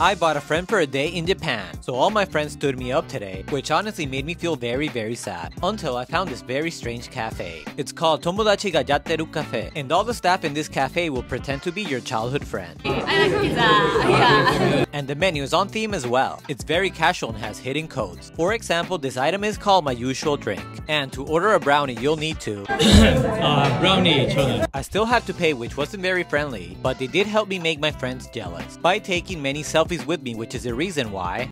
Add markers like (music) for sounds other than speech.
I bought a friend for a day in Japan, so all my friends stood me up today, which honestly made me feel very very sad, until I found this very strange cafe. It's called Tomodachi ga Yatteru Cafe, and all the staff in this cafe will pretend to be your childhood friend. I like pizza. (laughs) Yeah and the menu is on theme as well. It's very casual and has hidden codes. For example, this item is called my usual drink. And to order a brownie, you'll need to (coughs) uh, brownie. I still had to pay, which wasn't very friendly, but they did help me make my friends jealous by taking many selfies with me, which is the reason why